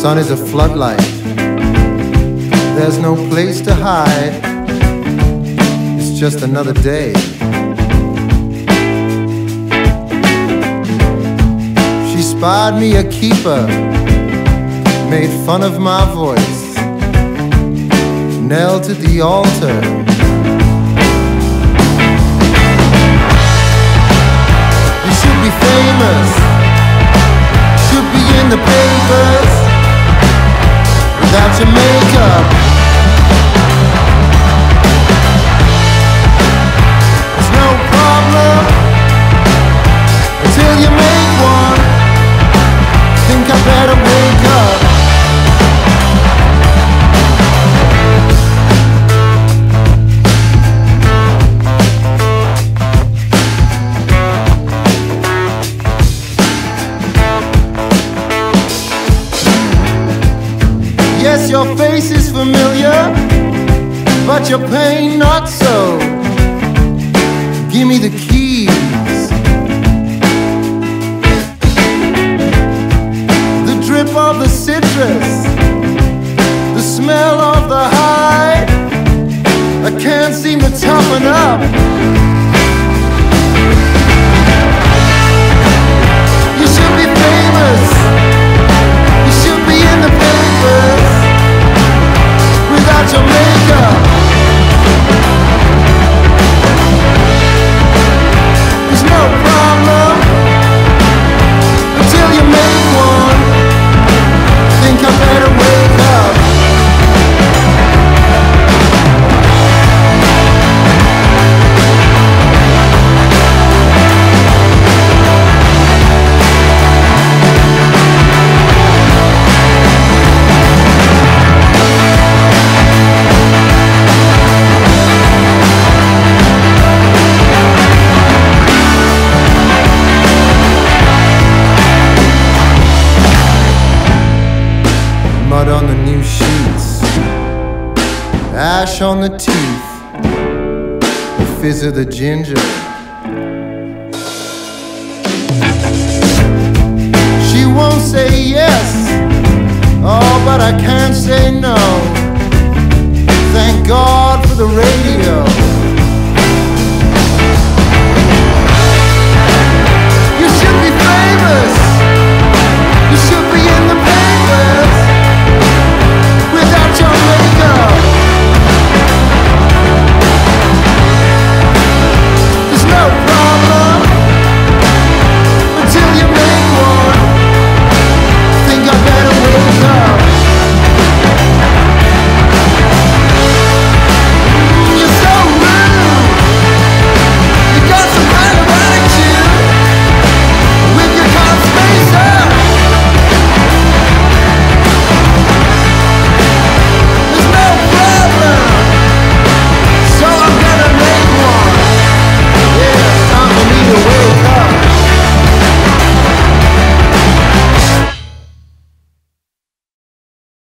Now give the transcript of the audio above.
sun is a floodlight. There's no place to hide. It's just another day. She spied me a keeper, made fun of my voice, knelt at the altar. Without your makeup. It's no problem until you make one. Think I better wake up. Your face is familiar, but your pain not so. Give me the keys. The drip of the citrus, the smell of the high. I can't seem to toughen up. Ash on the teeth, the fizz of the ginger. She won't say yes, oh, but I can't say no. Thank God for the radio.